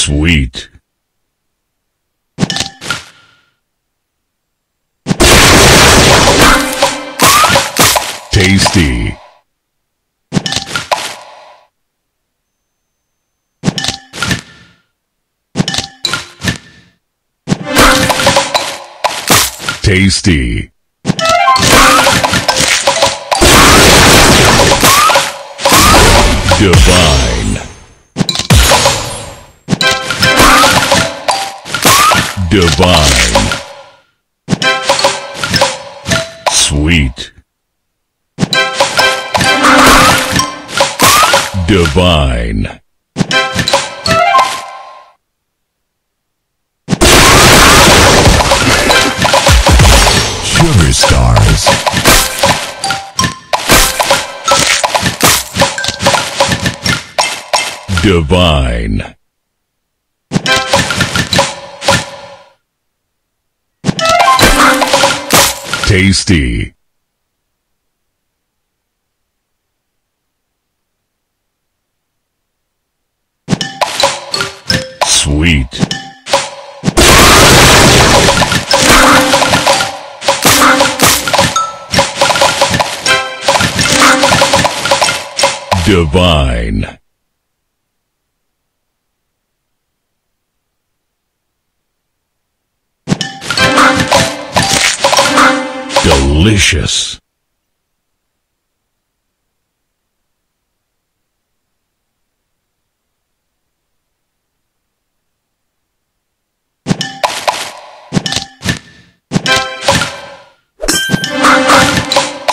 Sweet. Tasty. Tasty. Divine. Divine. Sweet. Divine. Sugar Stars. Divine. Tasty. Sweet. Divine. Delicious.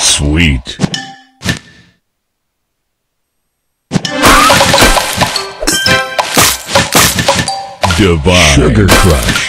Sweet. Divine. Sugar Crush.